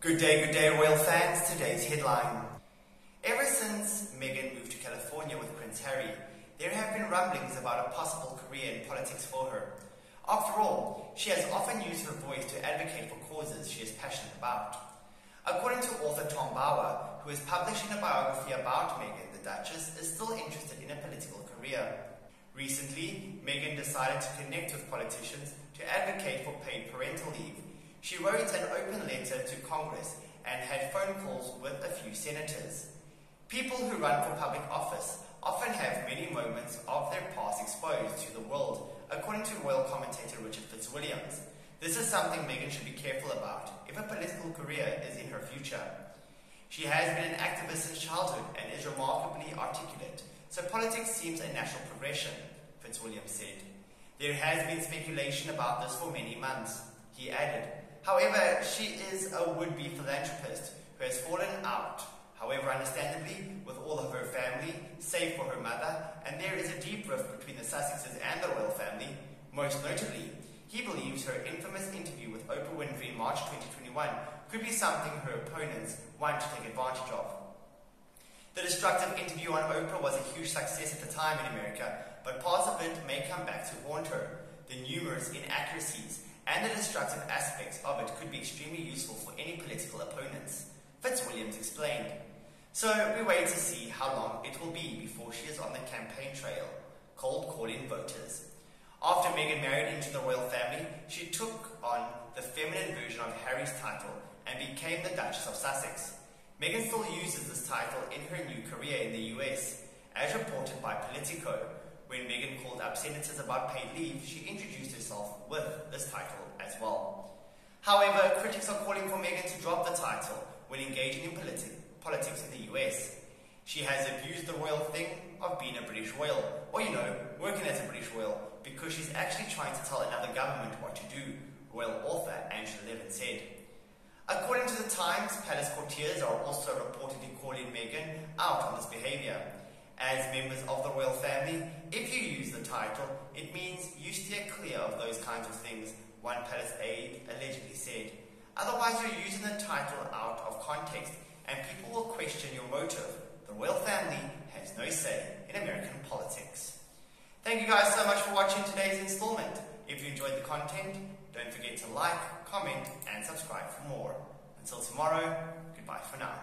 Good day, good day, royal fans. Today's headline. Ever since Meghan moved to California with Prince Harry, there have been rumblings about a possible career in politics for her. After all, she has often used her voice to advocate for causes she is passionate about. According to author Tom Bower, who is publishing a biography about Meghan, the Duchess is still interested in a political career. Recently, Meghan decided to connect with politicians to advocate for paid parental leave. She wrote an open letter to Congress and had phone calls with a few senators. People who run for public office often have many moments of their past exposed to the world, according to royal commentator Richard Fitzwilliams. This is something Meghan should be careful about if a political career is in her future. She has been an activist since childhood and is remarkably articulate, so politics seems a natural progression, Fitzwilliams said. There has been speculation about this for many months, he added. However, she is a would-be philanthropist who has fallen out, however understandably, with all of her family, save for her mother, and there is a deep rift between the Sussexes and the royal family, most notably he believes her infamous interview with Oprah Winfrey in March 2021 could be something her opponents want to take advantage of. The destructive interview on Oprah was a huge success at the time in America, but parts of it may come back to haunt her. The numerous inaccuracies and the destructive aspects of it could be extremely useful for any political opponents, Fitzwilliams explained. So we wait to see how long it will be before she is on the campaign trail, cold calling voters. After Meghan married into the royal family, she took on the feminine version of Harry's title and became the Duchess of Sussex. Meghan still uses this title in her new career in the US. As reported by Politico, when Meghan called up senators about paid leave, she introduced herself this title as well. However, critics are calling for Meghan to drop the title when engaging in politi politics in the US. She has abused the royal thing of being a British royal, or you know, working as a British royal, because she's actually trying to tell another government what to do, royal author Angela Levin said. According to the Times, palace courtiers are also reportedly calling Meghan out on this behaviour. As members of the royal family, if you use the title, it means you steer clear of those kinds of things, one palace aide allegedly said. Otherwise, you're using the title out of context, and people will question your motive. The royal family has no say in American politics. Thank you guys so much for watching today's installment. If you enjoyed the content, don't forget to like, comment, and subscribe for more. Until tomorrow, goodbye for now.